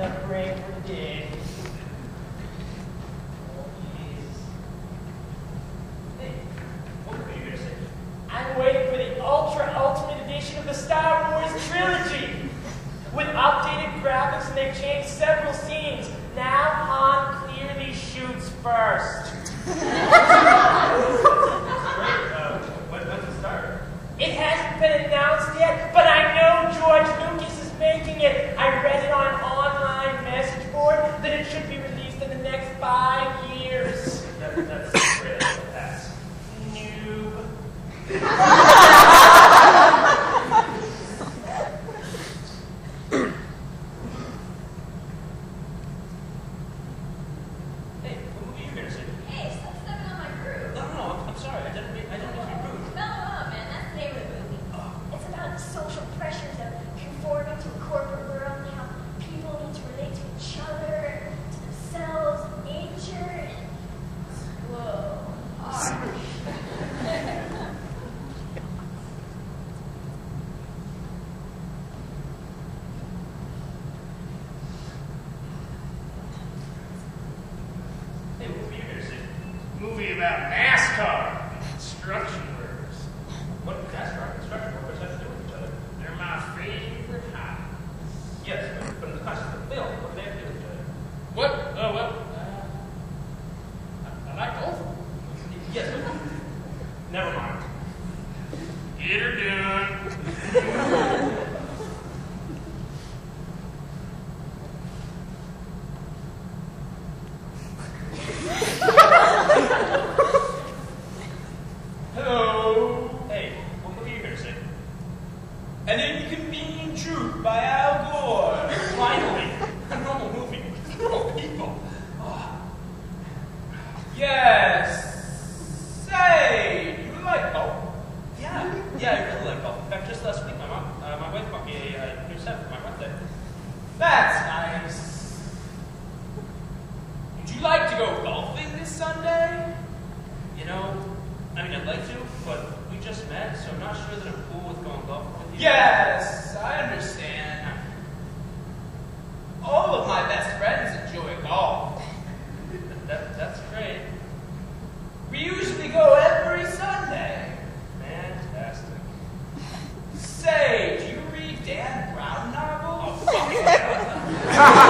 enough brain for the day. Hey, what were you gonna say? I'm waiting for the ultra ultimate edition of the Star Wars trilogy. With updated graphics and they've changed several scenes. Now Han clearly shoots first. Uh, when, when's it start? It hasn't been announced yet, but I know George Lucas is making it. I read it on online message board that it should be released in the next five years. That, that's great. That's a pass. Noob. Hey, what movie are you gonna say? Hey, stop stepping on my groove. No, no, no. I'm, I'm sorry. I didn't mean. I didn't mean to be rude. No, no, no, man. That's the name of the movie. It's about the social pressures of conforming to a corporate world and how people need to relate to each other, to themselves, nature, and whoa, art. Hey, what movie are you gonna say? Movie about NASCAR. Construction workers. What NASCAR construction workers have to do with each other? They're my favorite hobby. Yes, but, in the context of the film, what do they have to do with each other? What? Oh, well, uh, I, I like golf. Yes, never mind. Get her done. Hello. Hey, what movie are you gonna say? An Inconvenient Truth by Al Gore. Finally, a normal movie. with Normal people. Oh. Yes. Say, you like golf? Yeah, yeah, I really like golf. In fact, just last week, my mom, uh, my wife bought me a uh, new set for my birthday. That's nice. Would you like to go golfing this Sunday? You know, I mean, I'd like to, but just met, so I'm not sure that I'm cool with going golfing with you. Yes, I understand. All of my best friends enjoy golf. that, that's great. We usually go every Sunday. Fantastic. Say, do you read Dan Brown novels?